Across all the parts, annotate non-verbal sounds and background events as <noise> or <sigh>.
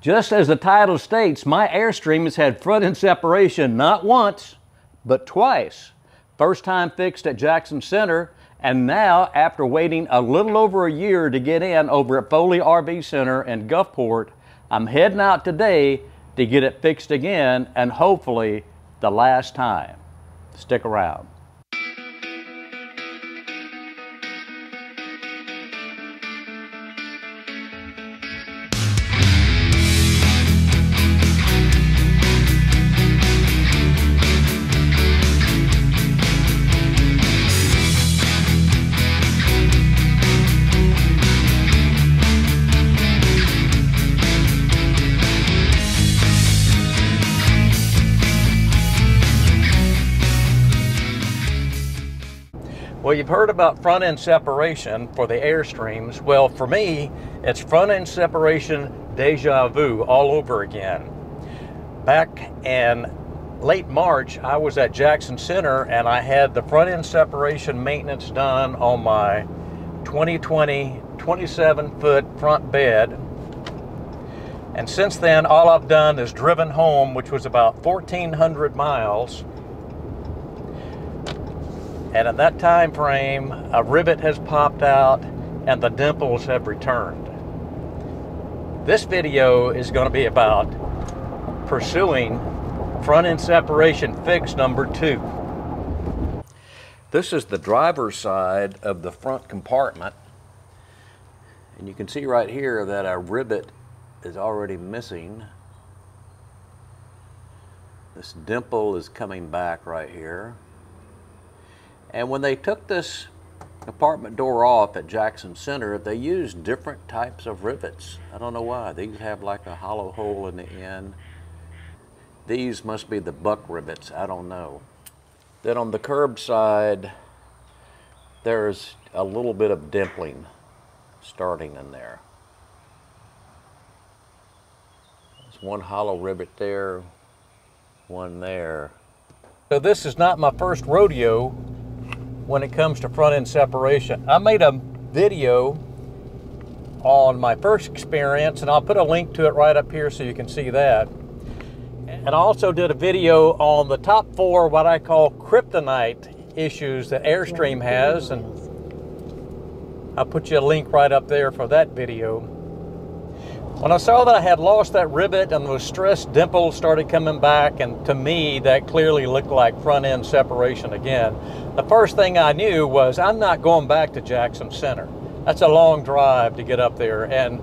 Just as the title states, my Airstream has had front end separation not once, but twice. First time fixed at Jackson Center, and now, after waiting a little over a year to get in over at Foley RV Center in Gulfport, I'm heading out today to get it fixed again and hopefully the last time. Stick around. You've heard about front end separation for the Airstreams. Well, for me, it's front end separation deja vu all over again. Back in late March, I was at Jackson Center and I had the front end separation maintenance done on my 2020 27 foot front bed. And since then, all I've done is driven home, which was about 1,400 miles and in that time frame, a rivet has popped out and the dimples have returned. This video is going to be about pursuing front end separation fix number two. This is the driver's side of the front compartment. And you can see right here that a rivet is already missing. This dimple is coming back right here. And when they took this apartment door off at Jackson Center, they used different types of rivets. I don't know why. These have like a hollow hole in the end. These must be the buck rivets. I don't know. Then on the curb side, there's a little bit of dimpling starting in there. There's one hollow rivet there, one there. So this is not my first rodeo when it comes to front end separation. I made a video on my first experience and I'll put a link to it right up here so you can see that. And I also did a video on the top four what I call kryptonite issues that Airstream has and I'll put you a link right up there for that video. When I saw that I had lost that rivet and those stress dimples started coming back, and to me, that clearly looked like front end separation again, the first thing I knew was I'm not going back to Jackson Center. That's a long drive to get up there, and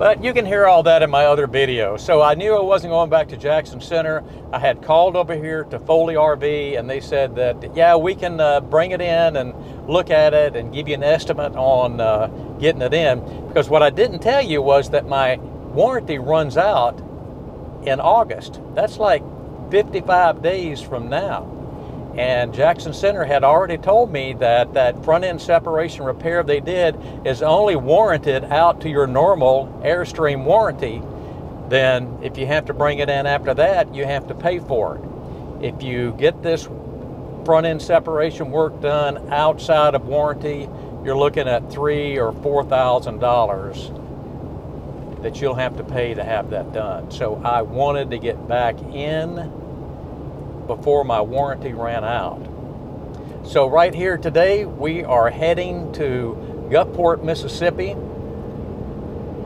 but you can hear all that in my other video. So I knew I wasn't going back to Jackson Center. I had called over here to Foley RV, and they said that, yeah, we can uh, bring it in and look at it and give you an estimate on uh, getting it in. Because what I didn't tell you was that my warranty runs out in August. That's like 55 days from now. And Jackson Center had already told me that that front end separation repair they did is only warranted out to your normal Airstream warranty. Then, if you have to bring it in after that, you have to pay for it. If you get this front end separation work done outside of warranty, you're looking at three or four thousand dollars that you'll have to pay to have that done. So I wanted to get back in before my warranty ran out. So right here today, we are heading to Gulfport, Mississippi,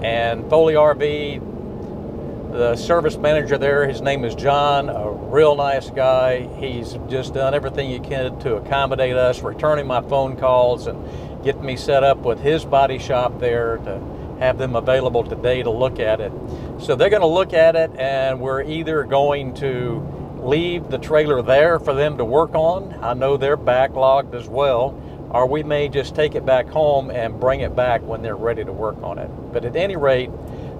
and Foley RV, the service manager there, his name is John, a real nice guy. He's just done everything he can to accommodate us, returning my phone calls and getting me set up with his body shop there to have them available today to look at it. So they're going to look at it and we're either going to leave the trailer there for them to work on. I know they're backlogged as well. Or we may just take it back home and bring it back when they're ready to work on it. But at any rate,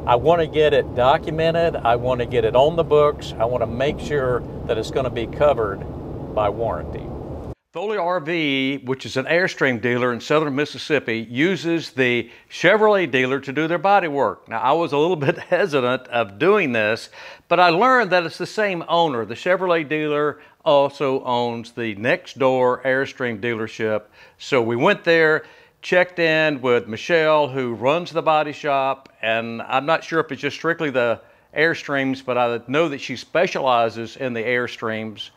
I want to get it documented. I want to get it on the books. I want to make sure that it's going to be covered by warranty. Foley RV, which is an Airstream dealer in southern Mississippi, uses the Chevrolet dealer to do their body work. Now, I was a little <laughs> bit hesitant of doing this, but I learned that it's the same owner. The Chevrolet dealer also owns the next door Airstream dealership. So we went there, checked in with Michelle, who runs the body shop, and I'm not sure if it's just strictly the Airstreams, but I know that she specializes in the Airstreams.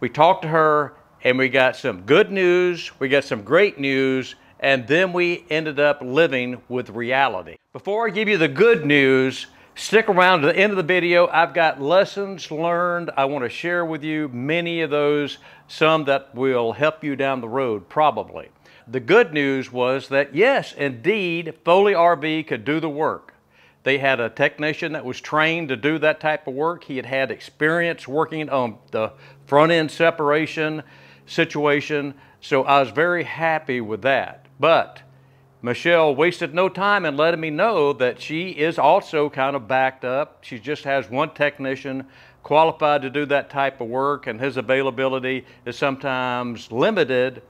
We talked to her and we got some good news, we got some great news, and then we ended up living with reality. Before I give you the good news, stick around to the end of the video. I've got lessons learned. I want to share with you many of those, some that will help you down the road, probably. The good news was that yes, indeed, Foley RV could do the work. They had a technician that was trained to do that type of work. He had had experience working on the front end separation situation. So I was very happy with that. But Michelle wasted no time in letting me know that she is also kind of backed up. She just has one technician qualified to do that type of work, and his availability is sometimes limited.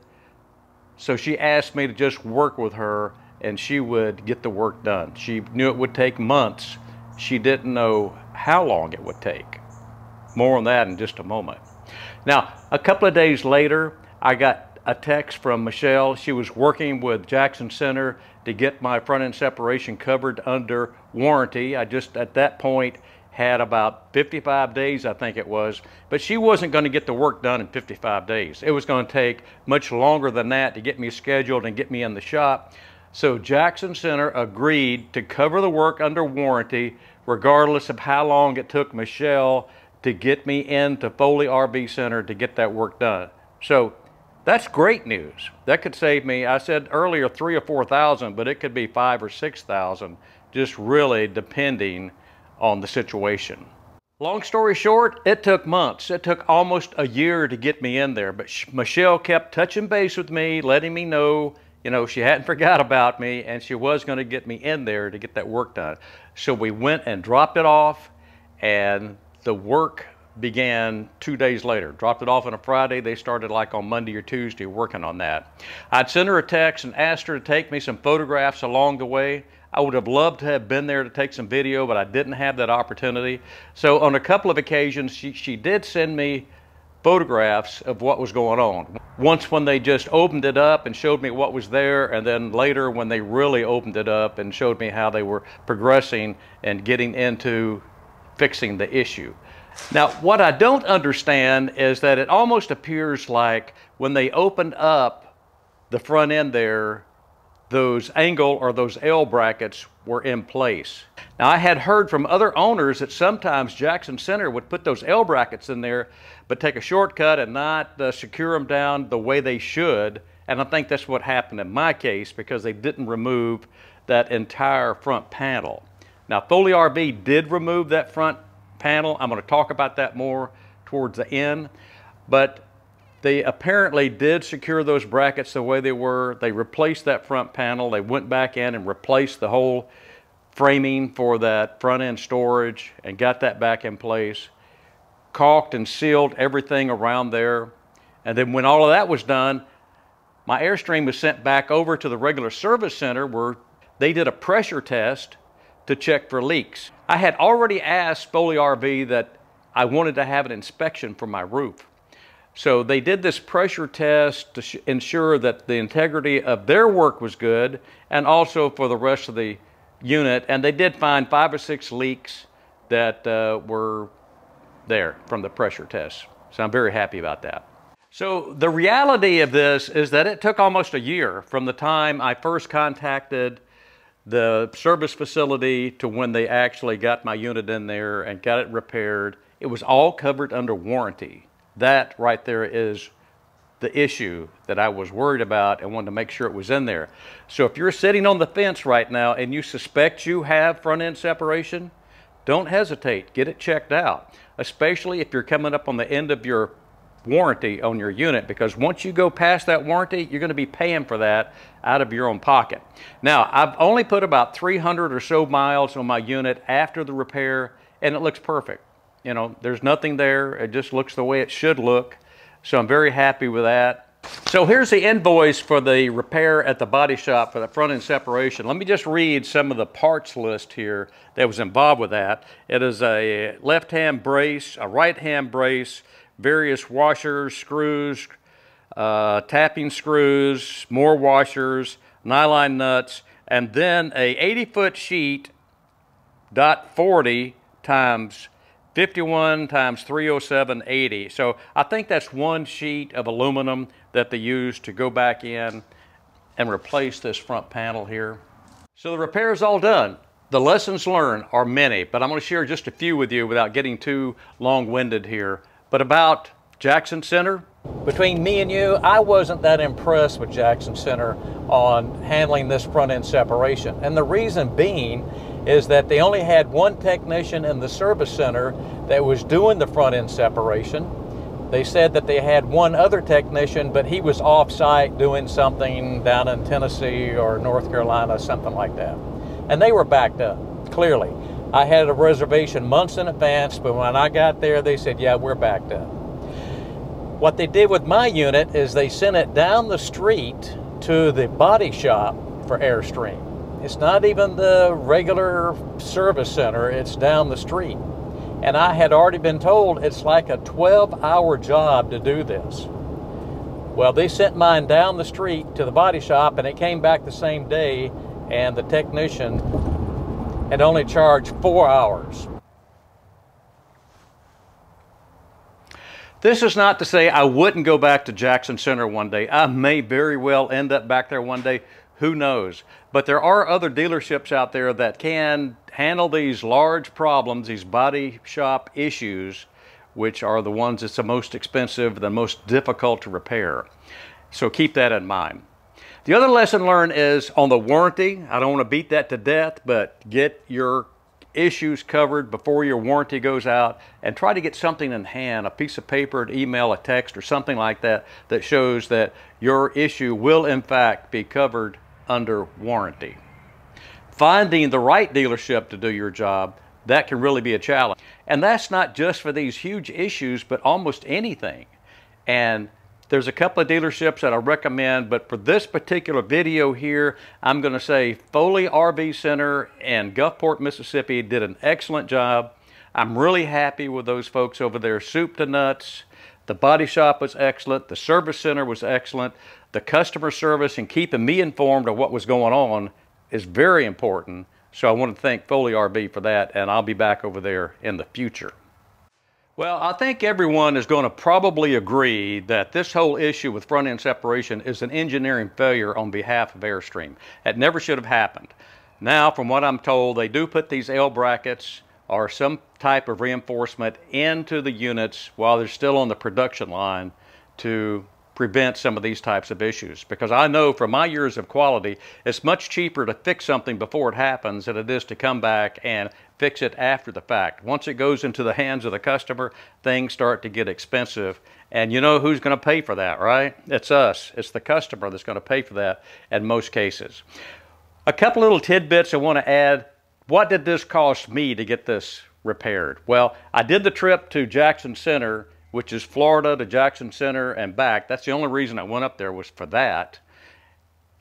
So she asked me to just work with her and she would get the work done. She knew it would take months. She didn't know how long it would take. More on that in just a moment. Now, a couple of days later, I got a text from Michelle. She was working with Jackson Center to get my front end separation covered under warranty. I just, at that point, had about 55 days, I think it was, but she wasn't going to get the work done in 55 days. It was going to take much longer than that to get me scheduled and get me in the shop. So Jackson Center agreed to cover the work under warranty regardless of how long it took Michelle to get me into Foley RV Center to get that work done. So that's great news. That could save me, I said earlier three or 4,000, but it could be five or 6,000, just really depending on the situation. Long story short, it took months. It took almost a year to get me in there, but Michelle kept touching base with me, letting me know, you know, she hadn't <laughs> forgot about me and she was going to get me in there to get that work done. So we went and dropped it off and the work began two days later. Dropped it off on a Friday. They started like on Monday or Tuesday working on that. I'd sent her a text and asked her to take me some photographs along the way. I would have loved to have been there to take some video, but I didn't have that opportunity. So on a couple of occasions, she, she did send me photographs of what was going on. Once when they just opened it up and showed me what was there, and then later when they really opened it up and showed me how they were progressing and getting into fixing the issue. Now, what I don't understand is that it almost appears like when they opened up the front end there, those angle or those L brackets were in place. Now, I had heard from other owners that sometimes Jackson Center would put those L brackets in there, but take a shortcut and not uh, secure them down the way they should. And I think that's what happened in my case because they didn't remove that entire front panel. Now, Foley RV did remove that front panel. I'm going to talk about that more towards the end. But they apparently did secure those brackets the way they were. They replaced that front panel. They went back in and replaced the whole framing for that front end storage and got that back in place. Caulked and sealed everything around there. And then when all of that was done, my Airstream was sent back over to the regular service center where they did a pressure test to check for leaks. I had already asked Foley RV that I wanted to have an inspection for my roof. So they did this pressure test to ensure that the integrity of their work was good and also for the rest of the unit. And they did find five or six leaks that uh, were there from the pressure test. So I'm very happy about that. So the reality of this is that it took almost a year from the time I first contacted the service facility to when they actually got my unit in there and got it repaired. It was all covered under warranty. That right there is the issue that I was worried about and wanted to make sure it was in there. So if you're sitting on the fence right now and you suspect you have front end separation, don't hesitate. Get it checked out, especially if you're coming up on the end of your warranty on your unit because once you go past that warranty, you're going to be paying for that out of your own pocket. Now, I've only put about 300 or so miles on my unit after the repair and it looks perfect. You know, there's nothing there. It just looks the way it should look. So I'm very happy with that. So here's the invoice for the repair at the body shop for the front end separation. Let me just read some of the parts list here that was involved with that. It is a left hand brace, a right hand brace, various washers, screws, uh, tapping screws, more washers, nylon nuts, and then a 80 foot sheet dot 40 times 51 times 30780. So I think that's one sheet of aluminum that they use to go back in and replace this front panel here. So the repair is all done. The lessons learned are many, but I'm going to share just a few with you without getting too long-winded here. But about Jackson Center, between me and you, I wasn't that impressed with Jackson Center on handling this front end separation. And the reason being is that they only had one technician in the service center that was doing the front end separation. They said that they had one other technician, but he was off site doing something down in Tennessee or North Carolina, something like that. And they were backed up, clearly. I had a reservation months in advance, but when I got there, they said, yeah, we're backed up. What they did with my unit is they sent it down the street to the body shop for Airstream. It's not even the regular service center, it's down the street. And I had already been told it's like a 12 hour job to do this. Well, they sent mine down the street to the body shop and it came back the same day and the technician had only charge four hours. This is not to say I wouldn't go back to Jackson Center one day. I may very well end up back there one day. Who knows? But there are other dealerships out there that can handle these large problems, these body shop issues, which are the ones that's the most expensive, the most difficult to repair. So keep that in mind. The other lesson learned is on the warranty. I don't want to beat that to death, but get your issues covered before your warranty goes out and try to get something in hand, a piece of paper, an email, a text, or something like that that shows that your issue will in fact be covered under warranty. Finding the right dealership to do your job, that can really be a challenge. And that's not just for these huge issues, but almost anything. And there's a couple of dealerships that I recommend, but for this particular video here, I'm going to say Foley RV Center in Gulfport, Mississippi did an excellent job. I'm really happy with those folks over there, soup to nuts. The body shop was excellent. The service center was excellent. The customer service and keeping me informed of what was going on is very important. So I want to thank Foley RV for that, and I'll be back over there in the future. Well, I think everyone is going to probably agree that this whole issue with front end separation is an engineering failure on behalf of Airstream. It never should have happened. Now, from what I'm told, they do put these L brackets or some type of reinforcement into the units while they're still on the production line to prevent some of these types of issues. Because I know from my years of quality, it's much cheaper to fix something before it happens than it is to come back and fix it after the fact. Once it goes into the hands of the customer, things start to get expensive. And you know who's going to pay for that, right? It's us. It's the customer that's going to pay for that in most cases. A couple little tidbits I want to add. What did this cost me to get this repaired? Well, I did the trip to Jackson Center which is Florida to Jackson Center and back. That's the only reason I went up there was for that.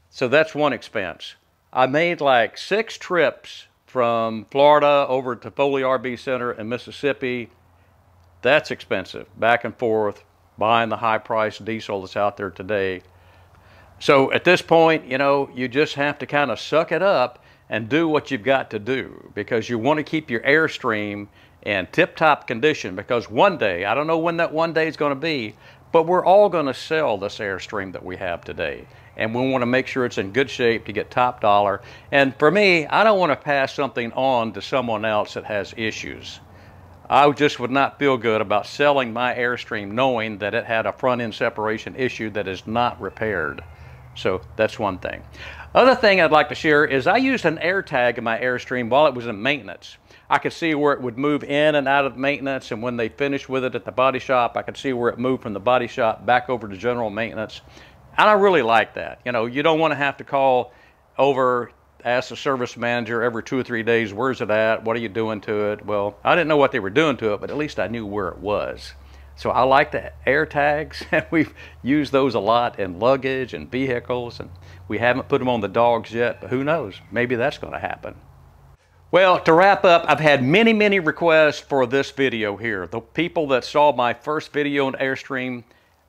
So that's one expense. I made like six trips from Florida over to Foley RV Center in Mississippi. That's expensive, back and forth, buying the high price diesel that's out there today. So at this point, you know, you just have to kind of suck it up and do what you've got to do because you want to keep your airstream in tip-top condition because one day, I don't know when that one day is going to be, but we're all going to sell this Airstream that we have today. And we want to make sure it's in good shape to get top dollar. And for me, I don't want to pass something on to someone else that has issues. I just would not feel good about selling my Airstream knowing that it had a front end separation issue that is not repaired. So that's one thing. Other thing I'd like to share is I used an AirTag in my Airstream while it was in maintenance. I could see where it would move in and out of maintenance, and when they finished with it at the body shop, I could see where it moved from the body shop back over to general maintenance. And I really like that. You know, you don't want to have to call over, ask the service manager every two or three days, where's it at? What are you doing to it? Well, I didn't know what they were doing to it, but at least I knew where it was. So I like the air tags, <laughs> and we've used those a lot in luggage and vehicles, and we haven't put them on the dogs yet, but who knows? Maybe that's going to happen. Well, to wrap up, I've had many, many requests for this video here. The people that saw my first video on Airstream,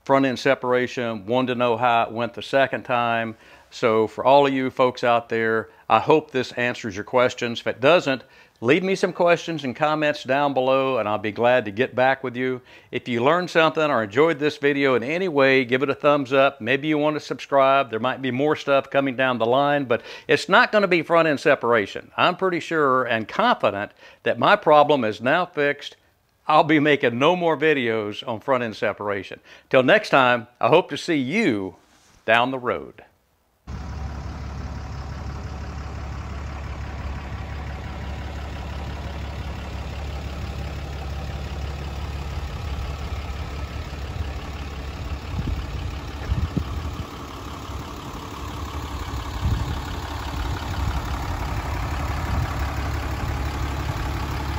front end separation, wanted to know how it went the second time. So for all of you folks out there, I hope this answers your questions. If it doesn't, Leave me some questions and comments down below and I'll be glad to get back with you. If you learned something or enjoyed this video in any way, give it a thumbs up. Maybe you want to subscribe. There might be more stuff coming down the line, but it's not going to be front end separation. I'm pretty sure and confident that my problem is now fixed. I'll be making no more videos on front end separation. Till next time, I hope to see you down the road.